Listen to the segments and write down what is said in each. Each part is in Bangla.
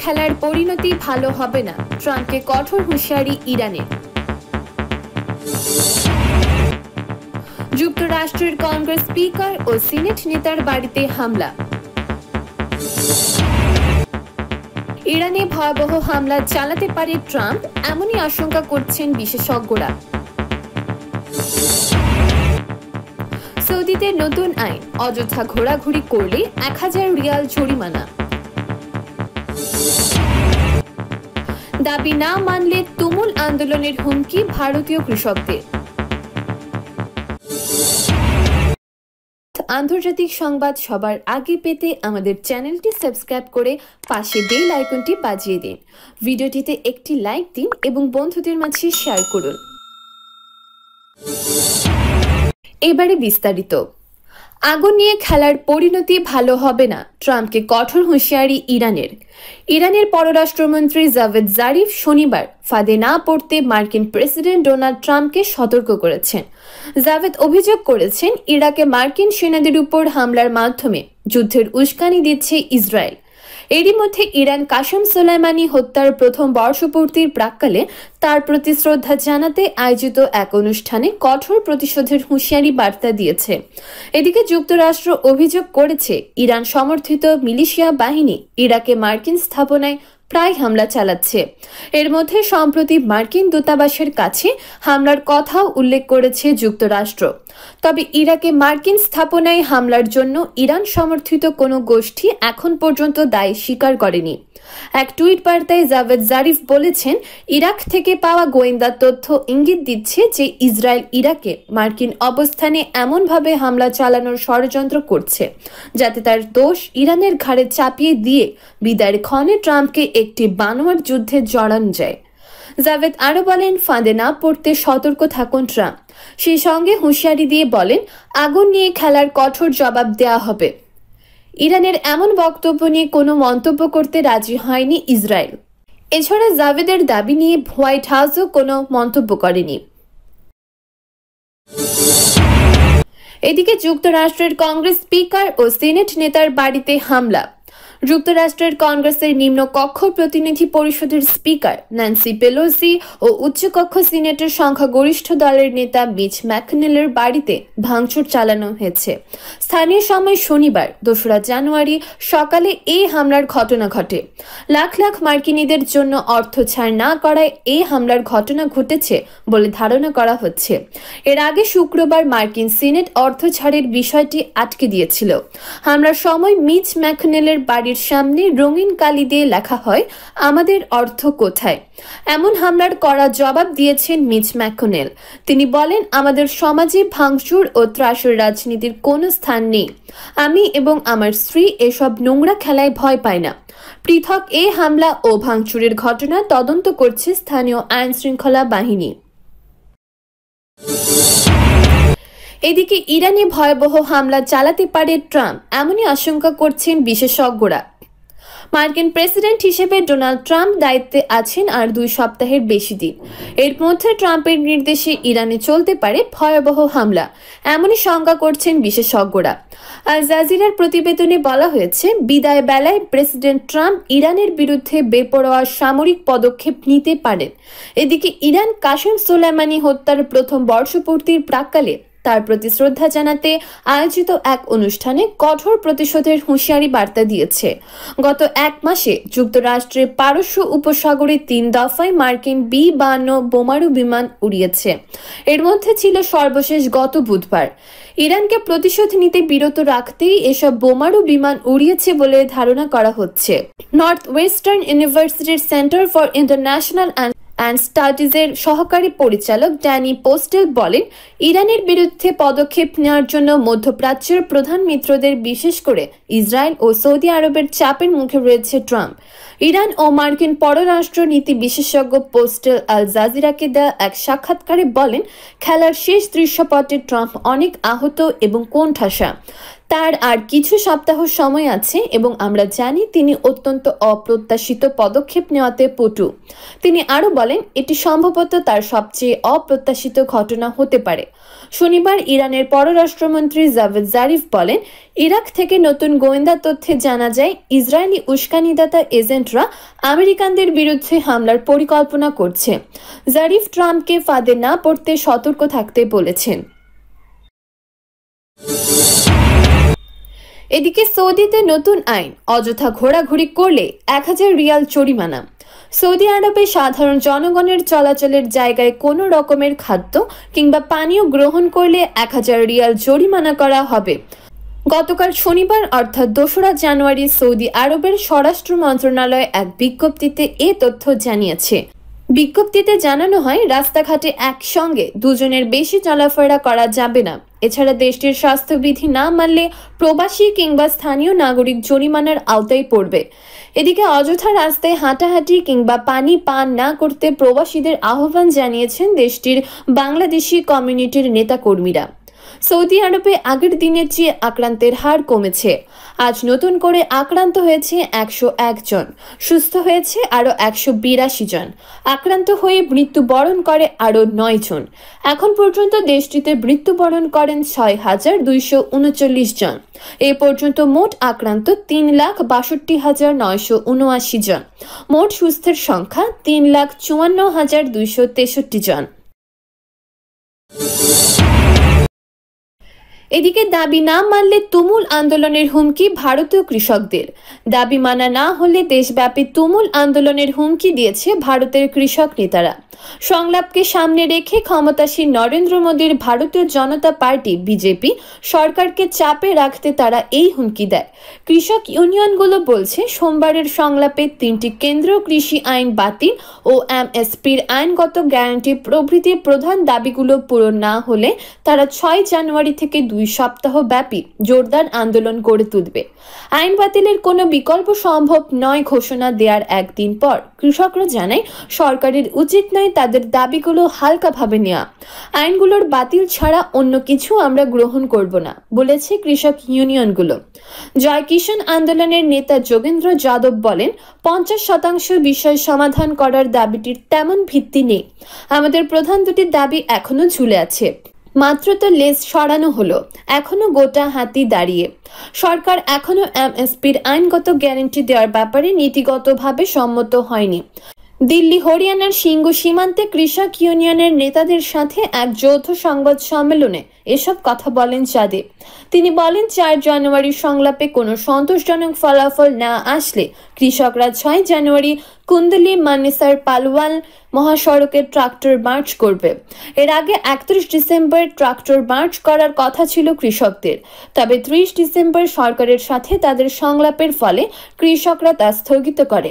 খেলার পরিণতি ভালো হবে না। ট্রাম্পকে কঠোর হুঁশিয়ারি ইরানের। যুক্তরাষ্ট্রের কংগ্রেস স্পিকার ও সিনেট নেতার বাড়িতে হামলা। ইরানে ভয়াবহ হামলা চালাতে পারে ট্রাম্প, এমনই আশঙ্কা করছেন বিশেষজ্ঞরা। সৌদিতে নতুন আইন, অযথা ঘোরাঘুরি করলে এক হাজার রিয়াল জরিমানা। দাবি না মানলে তুমুল আন্দোলনের হুমকি ভারতীয় কৃষকদের। আন্তর্জাতিক সংবাদ সবার আগে পেতে আমাদের চ্যানেলটি সাবস্ক্রাইব করে পাশে বেল আইকনটি বাজিয়ে দিন। ভিডিওটিতে একটি লাইক দিন এবং বন্ধুদের মাঝে শেয়ার করুন। এবারে বিস্তারিত। আগুন নিয়ে খেলার পরিণতি ভালো হবে না, ট্রাম্পকে কঠোর হুঁশিয়ারি ইরানের। ইরানের পররাষ্ট্রমন্ত্রী জাভেদ জারিফ শনিবার ফাঁদে না পড়তে মার্কিন প্রেসিডেন্ট ডোনাল্ড ট্রাম্পকে সতর্ক করেছেন। জাভেদ অভিযোগ করেছেন, ইরাকে মার্কিন সেনাদের উপর হামলার মাধ্যমে যুদ্ধের উস্কানি দিচ্ছে ইসরায়েল। এরই মধ্যে ইরান কাসেম সোলাইমানি হত্যার প্রথম বর্ষপূর্তির প্রাককালে তার প্রতি শ্রদ্ধা জানাতে আয়োজিত এক অনুষ্ঠানে কঠোর প্রতিশোধের হুঁশিয়ারি বার্তা দিয়েছে। এদিকে যুক্তরাষ্ট্র অভিযোগ করেছে, ইরান সমর্থিত মিলিশিয়া বাহিনী ইরাকে মার্কিন স্থাপনায় প্রায় হামলা চালাচ্ছে। এর মধ্যে সম্প্রতি মার্কিন দূতাবাসের কাছে হামলার কথাও উল্লেখ করেছে যুক্তরাষ্ট্র। তবে ইরাকে মার্কিন স্থাপনায় হামলার জন্য ইরান সমর্থিত কোনো গোষ্ঠী এখন পর্যন্ত দায় স্বীকার করেনি। এক টুইট বার্তায় জাভেদ জারিফ বলেছেন, ইরাক থেকে পাওয়া গোয়েন্দা তথ্য ইঙ্গিত দিচ্ছে যে ইসরায়েল ইরাকে মার্কিন অবস্থানে এমনভাবে হামলা চালানোর ষড়যন্ত্র করছে, যাতে তার দোষ ইরানের ঘাড়ে চাপিয়ে দিয়ে বিদায়ের ক্ষণে ট্রাম্পকে একটি বানোয়ার যুদ্ধে জড়ানো যায়। জাভেদ আরও বলেন, ফাঁদে না পড়তে সতর্ক থাকুন ট্রাম্প। সেই সঙ্গে হুঁশিয়ারি দিয়ে বলেন, আগুন নিয়ে খেলার কঠোর জবাব দেয়া হবে। ইরানের এমন বক্তব্য নিয়ে কোনো মন্তব্য করতে রাজি হয়নি ইসরায়েল। এছাড়া জাভেদের দাবি নিয়ে হোয়াইট হাউসও কোনো মন্তব্য করেনি। এদিকে যুক্তরাষ্ট্রের কংগ্রেস স্পিকার ও সিনেট নেতার বাড়িতে হামলা। যুক্তরাষ্ট্রের কংগ্রেসের নিম্ন কক্ষ প্রতিনিধি পরিষদের স্পিকার ন্যান্সি পেলোসি ও উচ্চকক্ষ সিনেটের সংখ্যাগরিষ্ঠ দলের নেতা মিচ ম্যাকনেলের বাড়িতে ভাঙচুর চালানো হয়েছে। স্থানীয় সময় শনিবার, দোসরা জানুয়ারি, সকালে এই হামলার ঘটনা ঘটে। লাখ লাখ মার্কিনীদের জন্য অর্থ ছাড় না করায় এই হামলার ঘটনা ঘটেছে বলে ধারণা করা হচ্ছে। এর আগে শুক্রবার মার্কিন সিনেট অর্থ ছাড়ের বিষয়টি আটকে দিয়েছিল। হামলার সময় মিচ ম্যাকনেলের বাড়ি বাড়ির সামনে রঙিন কালি দিয়ে লেখা হয়, আমাদের অর্থ কোথায়? এমন হামলার করা জবাব দিয়েছেন মিচ ম্যাকোনেল তিনি বলেন, আমাদের সমাজে ভাঙচুর ও ত্রাসের রাজনীতির কোনো স্থান নেই। আমি এবং আমার স্ত্রী এসব নোংরা খেলায় ভয় পায় না। পৃথক এ হামলা ও ভাঙচুরের ঘটনা তদন্ত করছে স্থানীয় আইন শৃঙ্খলা বাহিনী। এদিকে ইরানে ভয়াবহ হামলা চালাতে পারে ট্রাম্প, এমনই আশঙ্কা করছেন বিশেষজ্ঞরা। মার্কিন প্রেসিডেন্ট হিসেবে ডোনাল্ড ট্রাম্প দায়িত্বে আছেন আর দুই সপ্তাহের বেশি দিন। এর মধ্যে ট্রাম্পের নির্দেশে ইরানে চলতে পারে ভয়াবহ হামলা, এমনই শঙ্কা করছেন বিশেষজ্ঞরা। আল জাজিরার প্রতিবেদনে বলা হয়েছে, বিদায় বেলায় প্রেসিডেন্ট ট্রাম্প ইরানের বিরুদ্ধে বেপরোয়া সামরিক পদক্ষেপ নিতে পারেন। এদিকে ইরান কাশেম সোলাইমানি হত্যার প্রথম বর্ষপূর্তির প্রাককালে তার প্রতি শ্রদ্ধা জানাতে আয়োজিত এক অনুষ্ঠানে কঠোর প্রতিশোধের হুঁশিয়ারি বার্তা দিয়েছে। গত এক মাসে যুক্তরাষ্ট্রের পারস্য উপসাগরে তিন দফায় মার্কিন বি বান্ন বোমারু বিমান উড়িয়েছে। এর মধ্যে ছিল সর্বশেষ গত বুধবার। ইরানকে প্রতিশোধ নিতে বিরত রাখতেই এসব বোমারু বিমান উড়িয়েছে বলে ধারণা করা হচ্ছে। নর্থ ওয়েস্টার্ন ইউনিভার্সিটির centre for international and and স্টাডিজের সহকারী পরিচালক ড্যানি পোস্টেল বলেন, ইরানের বিরুদ্ধে পদক্ষেপ নেওয়ার জন্য মধ্যপ্রাচ্যের প্রধান মিত্রদের বিশেষ করে ইসরায়েল ও সৌদি আরবের চাপের মুখে রয়েছে ট্রাম্প। ইরান ও মার্কিন পররাষ্ট্র নীতি বিশেষজ্ঞ পোস্টেল আল জাজিরাকে দেওয়া এক সাক্ষাৎকারে বলেন, খেলার শেষ দৃশ্যপটে ট্রাম্প অনেক আহত এবং কোণঠাসা। তার আর কিছু সপ্তাহ সময় আছে এবং আমরা জানি তিনি অত্যন্ত অপ্রত্যাশিত পদক্ষেপ নেওয়াতে পটু। তিনি আরও বলেন, এটি সম্ভবত তার সবচেয়ে অপ্রত্যাশিত ঘটনা হতে পারে। শনিবার ইরানের পররাষ্ট্রমন্ত্রী জাভেদ জারিফ বলেন, ইরাক থেকে নতুন গোয়েন্দা তথ্যে জানা যায়, ইসরায়েলি উস্কানিদাতা এজেন্টরা আমেরিকানদের বিরুদ্ধে হামলার পরিকল্পনা করছে। জারিফ ট্রাম্পকে ফাঁদে না পড়তে সতর্ক থাকতে বলেছেন। এদিকে সৌদিতে নতুন আইন, অযথা ঘোরাঘুরি করলে এক হাজার রিয়াল জরিমানা। সৌদি আরবে সাধারণ জনগণের চলাচলের জায়গায় কোনো রকমের খাদ্য কিংবা পানীয় গ্রহণ করলে এক হাজার রিয়াল জরিমানা করা হবে। গতকাল শনিবার, অর্থাৎ দোসরা জানুয়ারি, সৌদি আরবের স্বরাষ্ট্র মন্ত্রণালয় এক বিজ্ঞপ্তিতে এ তথ্য জানিয়েছে। বিজ্ঞপ্তিতে জানানো হয়, রাস্তাঘাটে একসঙ্গে দুজনের বেশি চলাফেরা করা যাবে না। এছাড়া দেশটির স্বাস্থ্যবিধি না মানলে প্রবাসী কিংবা স্থানীয় নাগরিক জরিমানার আওতায় পড়বে। এদিকে অযথা রাস্তায় হাঁটাহাঁটি কিংবা পানি পান না করতে প্রবাসীদের আহ্বান জানিয়েছেন দেশটির বাংলাদেশি কমিউনিটির নেতাকর্মীরা। সৌদি আরবে আগের দিনের চেয়ে আক্রান্তের হার কমেছে। আজ নতুন করে আক্রান্ত হয়েছে একশো একজন সুস্থ হয়েছে আরও একশো বিরাশি জন। আক্রান্ত হয়ে মৃত্যুবরণ করে আরও নয় জন। এখন পর্যন্ত দেশটিতে মৃত্যুবরণ করেন ছয় হাজার দুইশো উনচল্লিশ জন। এ পর্যন্ত মোট আক্রান্ত তিন লাখ বাষট্টি হাজার নয়শো উনআশি জন। মোট সুস্থের সংখ্যা তিন লাখ চুয়ান্ন হাজার দুইশো তেষট্টি জন। এদিকে দাবি না মানলে তুমুল আন্দোলনের হুমকি ভারতীয় কৃষকদের। দাবি মানা না হলে দেশব্যাপী তুমুল আন্দোলনের হুমকি দিয়েছে ভারতের কৃষক নেতারা। সংলাপকে সামনে রেখে ক্ষমতাসীন নরেন্দ্র মোদীর ভারতীয় জনতা পার্টি, বিজেপি, সরকারকে চাপে রাখতে তারা এই হুমকি দেয়। কৃষক ইউনিয়নগুলো বলছে, সোমবারের সংলাপে তিনটি কেন্দ্র কৃষি আইন বাতিল ও এমএসপির আইনগত গ্যারান্টি প্রভৃতির প্রধান দাবিগুলো পূরণ না হলে তারা ছয় জানুয়ারি থেকে দুই সপ্তাহ ব্যাপী জোরদার আন্দোলন গড়ে তুলবে। আইন বাতিলের কোনো বিকল্প সম্ভব নয় ঘোষণা দেওয়ার একদিন পর। কৃষকরা জানায়, সরকারের উচিত নয় তাদের দাবিগুলো হালকাভাবে নেওয়া। আইনগুলোর বাতিল ছাড়া অন্য কিছু আমরা গ্রহণ করব না, বলেছে কৃষক ইউনিয়নগুলো। জয় কিষাণ আন্দোলনের নেতা যোগেন্দ্র যাদব বলেন, পঞ্চাশ শতাংশ বিষয় সমাধান করার দাবিটির তেমন ভিত্তি নেই। আমাদের প্রধান দুটি দাবি এখনও ঝুলে আছে। মাত্র তো লেস সরানো হলো, এখনও গোটা হাতি দাঁড়িয়ে। সরকার এখনও এমএসপির আইনগত গ্যারান্টি দেওয়ার ব্যাপারে নীতিগতভাবে সম্মত হয়নি। দিল্লি, হরিয়ানার সিংহ সীমান্তে কৃষক ইউনিয়নের নেতাদের সাথে এক যৌথ সংবাদ সম্মেলনে এসব কথা বলেন চাঁদে তিনি বলেন, চার জানুয়ারি সংলাপে কোনো সন্তোষজনক ফলাফল না আসলে কৃষকরা ছয় জানুয়ারি কুন্দলি মানিসার পালওয়াল মহাসড়কে ট্রাক্টর মার্চ করবে। এর আগে একত্রিশ ডিসেম্বর ট্রাক্টর মার্চ করার কথা ছিল কৃষকদের। তবে ত্রিশ ডিসেম্বর সরকারের সাথে তাদের সংলাপের ফলে কৃষকরা তা স্থগিত করে।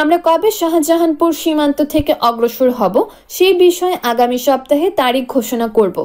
আমরা কবে শাহজাহানপুর সীমান্ত থেকে অগ্রসর হব সেই বিষয়ে আগামী সপ্তাহে তারিখ ঘোষণা করব।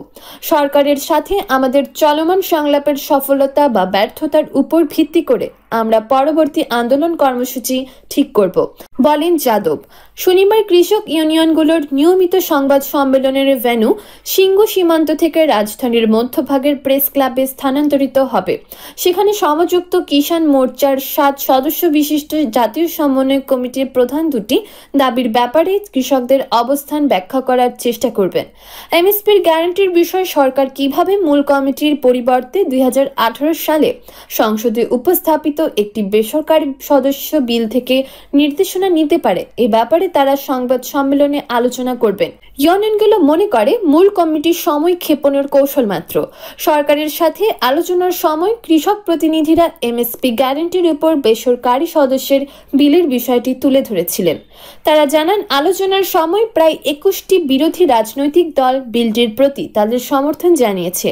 সরকারের সাথে আমাদের চলমান সংলাপের সফলতা বা ব্যর্থতার উপর ভিত্তি করে আমরা পরবর্তী আন্দোলন কর্মসূচি ঠিক করব। বলেন যাদব, শনিবার কৃষক ইউনিয়নগুলোর নিয়মিত সংবাদ সম্মেলনের ভেনু সিংহ সীমান্ত থেকে রাজধানীর মধ্যভাগের প্রেস ক্লাবে স্থানান্তরিত হবে। সেখানে সমযুক্ত কিষাণ মোর্চার সাত সদস্য বিশিষ্ট জাতীয় সমন্বয় কমিটির প্রধান দুটি দাবির ব্যাপারে কৃষকদের অবস্থান ব্যাখ্যা করার চেষ্টা করবেন। এমএসপির গ্যারান্টির বিষয়ে সরকার কীভাবে মূল কমিটির পরিবর্তে দুই হাজার আঠারো সালে সংসদে উপস্থাপিত একটি বেসরকারি সদস্য বিল থেকে নির্দেশনা নিতে পারে। এ ব্যাপারে তারা সংবাদ সম্মেলনে আলোচনা করবেন। ইউনিয়নগুলো মনে করে, মূল কমিটির সময় ক্ষেপণের কৌশল মাত্র। সরকারের সাথে আলোচনার সময় কৃষক প্রতিনিধিরা এমএসপি গ্যারান্টির উপর বেসরকারি সদস্যের বিলের বিষয়টি তুলে ধরেছিলেন। তারা জানান, আলোচনার সময় প্রায় একুশটি বিরোধী রাজনৈতিক দল বিলটির প্রতি তাদের সমর্থন জানিয়েছে।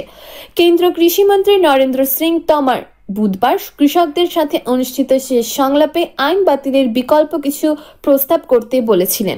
কেন্দ্র কৃষিমন্ত্রী নরেন্দ্র সিং তমার বুধবার কৃষকদের সাথে অনুষ্ঠিত শেষ সংলাপে আইন বাতিলের বিকল্প কিছু প্রস্তাব করতে বলেছিলেন।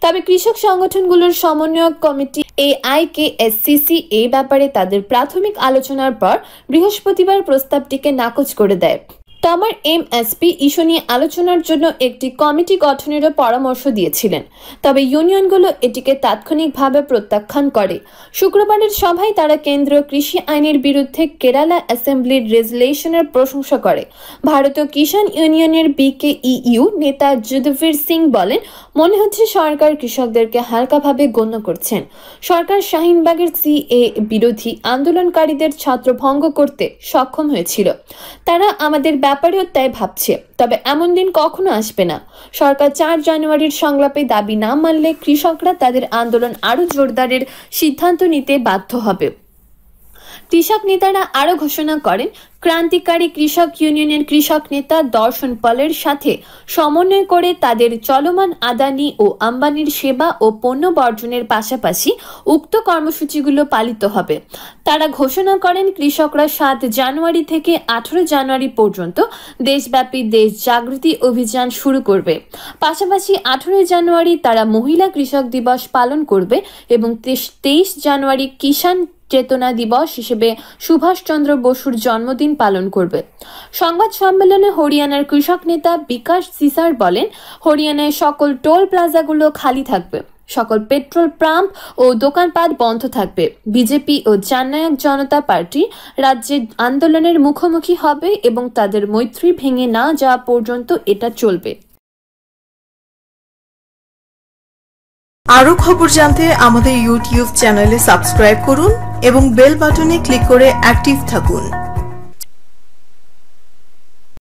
তবে কৃষক সংগঠনগুলোর সমন্বয়ক কমিটি এ আই কে এসসিসি এই ব্যাপারে তাদের প্রাথমিক আলোচনার পর বৃহস্পতিবার প্রস্তাবটিকে নাকচ করে দেয়। তমার এমএসপি ইস্যু নিয়ে আলোচনার জন্য একটি কমিটি গঠনেরও পরামর্শ দিয়েছিলেন। তবে ইউনিয়নগুলো এটিকে তাৎক্ষণিকভাবে প্রত্যাখ্যান করে। শুক্রবারের সভায় তারা কেন্দ্রীয় কৃষি আইনের বিরুদ্ধে কেরালা অ্যাসেম্বলির রেজুলেশনের প্রশংসা করে। ভারতীয় কিষাণ ইউনিয়নের বিকেইউ নেতা যুদবীর সিং বলেন, মনে হচ্ছে সরকার কৃষকদেরকে হালকাভাবে গণ্য করছেন। সরকার শাহিনবাগের সিএ বিরোধী আন্দোলনকারীদের ছাত্রভঙ্গ করতে সক্ষম হয়েছিল। তারা আমাদের ব্যাপারেও তাই ভাবছে। তবে এমন দিন কখনো আসবে না। সরকার চার জানুয়ারির সংলাপে দাবি না মানলে কৃষকরা তাদের আন্দোলন আরও জোরদারের সিদ্ধান্ত নিতে বাধ্য হবে। কৃষক নেতারা আরও ঘোষণা করেন, ক্রান্তিকারী কৃষক ইউনিয়নের কৃষক নেতা দর্শন পলের সাথে সমন্বয় করে তাদের চলমান আদানি ও আম্বানির সেবা ও পণ্য বর্জনের পাশাপাশি উক্ত কর্মসূচিগুলো পালিত হবে। তারা ঘোষণা করেন, কৃষকরা সাত জানুয়ারি থেকে আঠারো জানুয়ারি পর্যন্ত দেশব্যাপী দেশ জাগৃতি অভিযান শুরু করবে। পাশাপাশি আঠারোই জানুয়ারি তারা মহিলা কৃষক দিবস পালন করবে এবং তেইশ জানুয়ারি কিষাণ চেতনা দিবস হিসেবে সুভাষচন্দ্র বসুর জন্মদিন পালন করবে। সংবাদ সম্মেলনে হরিয়ানার কৃষক নেতা বিকাশ সিসার বলেন, হরিয়ানায় সকল টোল প্লাজাগুলো খালি থাকবে। সকল পেট্রোল পাম্প ও দোকানপাট বন্ধ থাকবে। বিজেপি ও জাননায়ক জনতা পার্টি রাজ্যে আন্দোলনের মুখোমুখি হবে এবং তাদের মৈত্রী ভেঙে না যাওয়া পর্যন্ত এটা চলবে। আরও খবর জানতে আমাদের ইউটিউব চ্যানেলে সাবস্ক্রাইব করুন এবং বেল বাটনে ক্লিক করে অ্যাক্টিভ থাকুন।